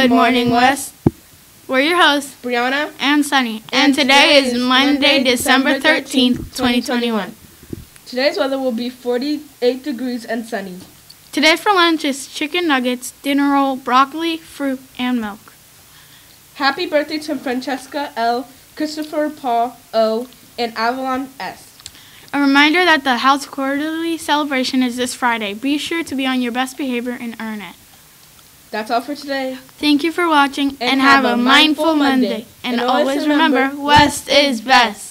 Good morning, West. We're your hosts, Brianna. and Sunny, and today is Monday, December 13th, 2021. Today's weather will be 48 degrees and sunny. Today for lunch is chicken nuggets, dinner roll, broccoli, fruit, and milk. Happy birthday to Francesca L., Christopher Paul O., and Avalon S. A reminder that the house quarterly celebration is this Friday. Be sure to be on your best behavior and earn it. That's all for today. Thank you for watching and, have, a mindful Monday. And, always remember, West is best.